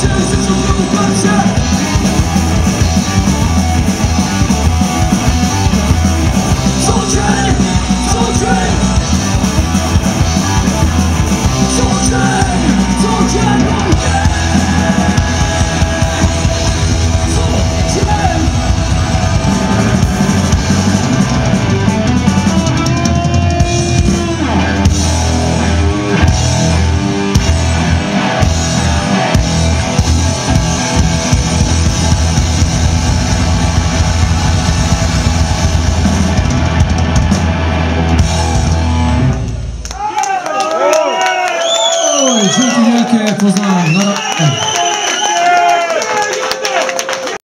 to the Velike pozdrav.